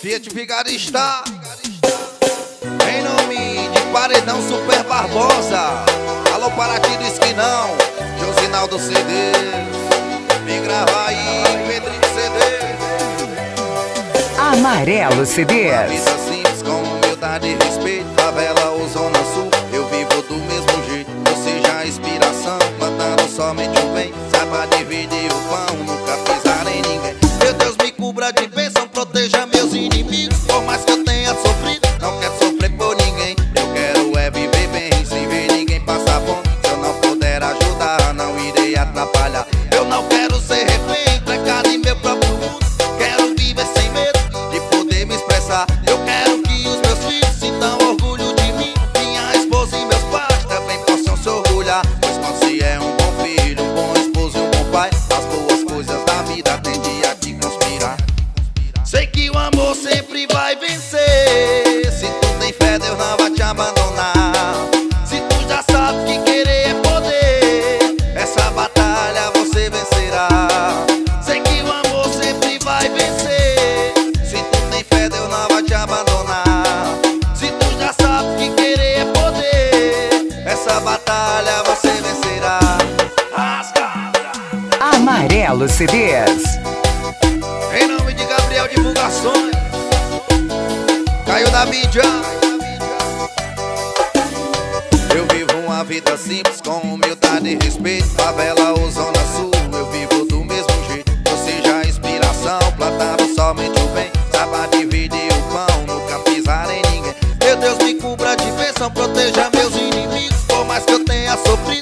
Fiat Vigarista. Em nome de Paredão Super Barbosa. Alô Paraty do Esquinão. Josinaldo CD Me grava aí, Pedrinho CD Amarelo CDs Vida simples com humildade e respeito Favela ou Zona Sul. Eu vivo do mesmo jeito Eu seja a inspiração. Plantando somente o bem Saiba dividir o pão Nunca Proteja meus inimigos vencer. Se tu tem fé, Deus não vai te abandonar. Se tu já sabe que querer é poder, essa batalha você vencerá. Sei que o amor sempre vai vencer. Se tu tem fé, Deus não vai te abandonar. Se tu já sabe que querer é poder, essa batalha você vencerá. Rasga! Amarelo CDs Em nome de Gabriel Divulgações Caiu da mídia. Eu vivo uma vida simples com humildade e respeito. Favela ou Zona Sul Eu vivo do mesmo jeito. Eu seja a inspiração. Plantando somente o bem. Saiba dividir o pão. Nunca pisar em ninguém. Meu Deus me cubra de bênção. Proteja meus inimigos. Por mais que eu tenha sofrido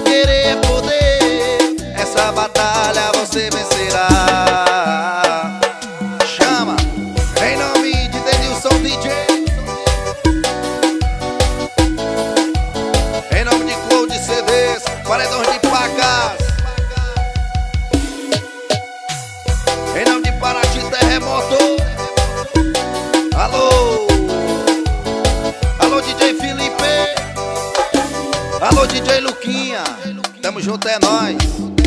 querer poder, essa batalha você vencerá. Chama, em nome de Denilson DJ. Em nome de Cloud CDs, paredões de Alô, DJ Luquinha. Tamo junto, é nóis.